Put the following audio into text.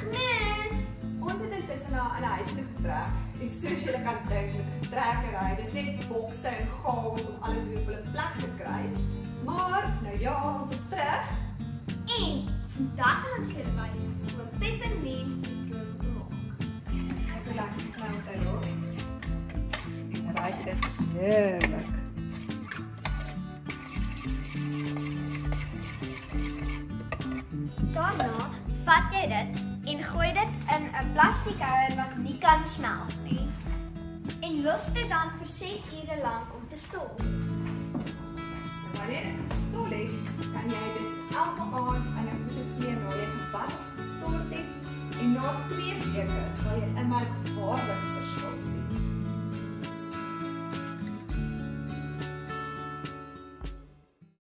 gemis. Ons het intussen na 'n huis toe getrek. En soos julle kan dink met 'n trekkery, dis net bokse en chaos om alles weer op 'n plek te kry. Maar nou ja, ons is terug. En vandag gaan ons julle wys hoe 'n peppermint citroen te maak. Ek wil lekker smel dit hoor. Ryk dit heerlik. Daarna vat jy dit plastiekhouer wat nie kan smelt nie. En los dit dan vir 6 ure lank om te stol. En wanneer dit gestol het, kan jy dit elke aand aan jou voete smeer na jy gebad of gestort het. En na 2 weke sal jy 'n merkwaardige